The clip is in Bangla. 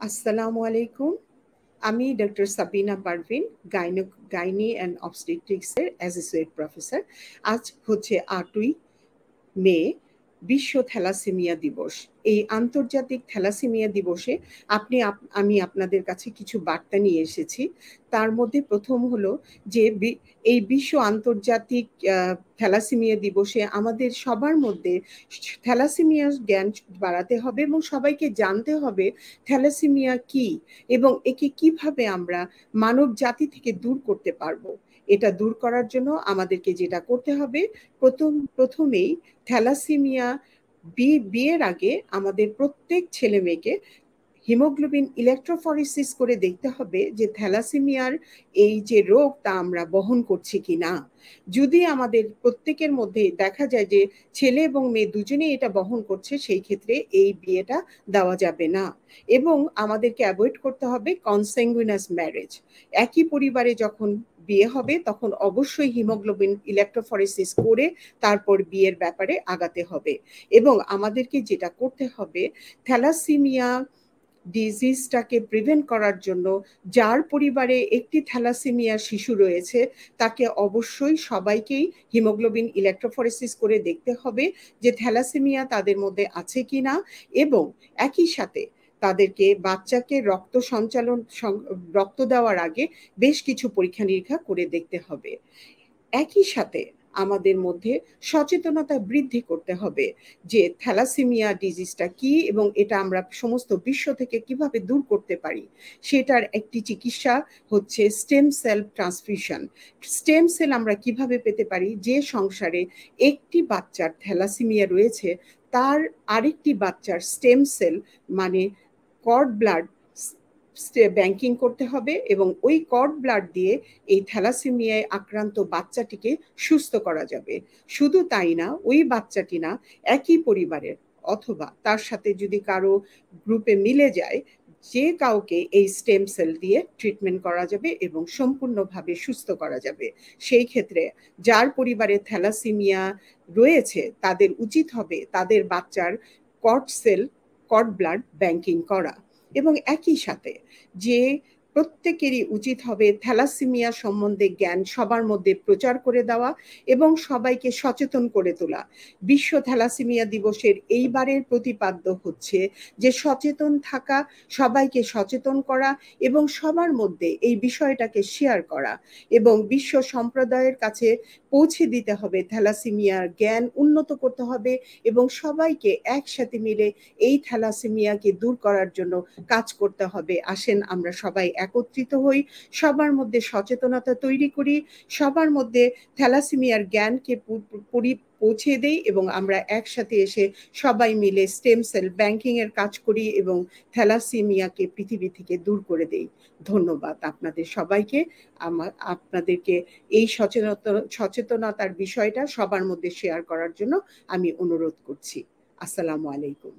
আসসালামু আলাইকুম। আমি doctor Sabina Parvin gyno gynae and অবস্টেট্রিক্সের associate professor আজ হচ্ছে আটই মে বিশ্ব থ্যালাসেমিয়া দিবস। এই আন্তর্জাতিক থ্যালাসেমিয়া দিবসে আপনি আমি আপনাদের কাছে কিছু বার্তা নিয়ে এসেছি। তার মধ্যে প্রথম হলো যে এই বিশ্ব আন্তর্জাতিক থ্যালাসেমিয়া দিবসে আমাদের সবার মধ্যে থ্যালাসেমিয়ার জ্ঞান বাড়াতে হবে এবং সবাইকে জানতে হবে থ্যালাসেমিয়া কি এবং একে কীভাবে আমরা মানব জাতি থেকে দূর করতে পারব। এটা দূর করার জন্য আমাদেরকে যেটা করতে হবে, প্রথম, প্রথমেই থ্যালাসিমিয়া বি, বিয়ের আগে আমাদের প্রত্যেক ছেলে মেয়েকে হিমোগ্লোবিন ইলেকট্রোফরেসিস করে দেখতে হবে যে থ্যালাসিমিয়ার এই যে রোগ তা আমরা বহন করছি কি না। যদি আমাদের প্রত্যেকের মধ্যে দেখা যায় যে ছেলে এবং মেয়ে দুজনেই এটা বহন করছে, সেই ক্ষেত্রে এই বিয়েটা দেওয়া যাবে না। এবং আমাদেরকে অ্যাভয়েড করতে হবে কনসেঙ্গুইনাস ম্যারেজ। একই পরিবারে যখন বিয়ে হবে, তখন অবশ্যই হিমোগ্লোবিন ইলেকট্রোফরেসিস করে তারপর বিয়ের ব্যাপারে আগাতে হবে। এবং আমাদেরকে যেটা করতে হবে, থ্যালাসিমিয়া ডিজিজটাকে প্রিভেন্ট করার জন্য যার পরিবারে একটি থ্যালাসিমিয়া শিশু রয়েছে, তাকে অবশ্যই সবাইকেই হিমোগ্লোবিন ইলেকট্রোফরেসিস করে দেখতে হবে যে থ্যালাসিমিয়া তাদের মধ্যে আছে কি না এবং একই সাথে তাদেরকে বাচ্চাকে রক্ত সঞ্চালন রক্ত দেওয়ার আগে বেশ কিছু পরীক্ষা নিরীক্ষা করে দেখতে হবে। একই সাথে আমাদের মধ্যে সচেতনতা বৃদ্ধি করতে হবে যে থ্যালাসিমিয়া ডিজিজটা কি এবং এটা আমরা সমস্ত বিশ্ব থেকে কীভাবে দূর করতে পারি। সেটার একটি চিকিৎসা হচ্ছে stem cell transfusion. Stem cell আমরা কীভাবে পেতে পারি? যে সংসারে একটি বাচ্চার থ্যালাসিমিয়া রয়েছে, তার আরেকটি বাচ্চার স্টেম সেল মানে কর্ড ব্লাড ব্যাংকিং করতে হবে এবং ওই কর্ড ব্লাড দিয়ে এই থ্যালাসেমিয়ায় আক্রান্ত বাচ্চাটিকে সুস্থ করা যাবে। শুধু তাই না, ওই বাচ্চাটি না, একই পরিবারের অথবা তার সাথে যদি কারও গ্রুপে মিলে যায়, যে কাউকে এই স্টেম সেল দিয়ে ট্রিটমেন্ট করা যাবে এবং সম্পূর্ণভাবে সুস্থ করা যাবে। সেই ক্ষেত্রে যার পরিবারে থ্যালাসিমিয়া রয়েছে, তাদের উচিত হবে তাদের বাচ্চার cord cell cord blood banking করা এবং একই সাথে যে প্রত্যেকেরই উচিত হবে থ্যালাসিমিয়া সম্বন্ধে জ্ঞান সবার মধ্যে প্রচার করে দেওয়া এবং সবাইকে সচেতন করে তোলা। বিশ্ব থ্যালাসিমিয়া দিবসের এইবারের প্রতিপাদ্য হচ্ছে যে সচেতন থাকা, সবাইকে সচেতন করা এবং সবার মধ্যে এই বিষয়টাকে শেয়ার করা এবং বিশ্ব সম্প্রদায়ের কাছে পৌঁছে দিতে হবে থ্যালাসিমিয়ার জ্ঞান উন্নত করতে হবে এবং সবাইকে একসাথে মিলে এই থ্যালাসিমিয়াকে দূর করার জন্য কাজ করতে হবে। আসেন আমরা সবাই একত্রিত হই, সবার মধ্যে সচেতনতা তৈরি করি, সবার মধ্যে থ্যালাসিমিয়ার জ্ঞানকে পরি, পৌঁছে দেই এবং আমরা একসাথে এসে সবাই মিলে স্টেম সেল ব্যাংকিং এর কাজ করি এবং থ্যালাসিমিয়াকে পৃথিবী থেকে দূর করে দেই। ধন্যবাদ আপনাদের সবাইকে। আমার আপনাদেরকে এই সচেতনতা সচেতনতার বিষয়টা সবার মধ্যে শেয়ার করার জন্য আমি অনুরোধ করছি। আসসালামু আলাইকুম।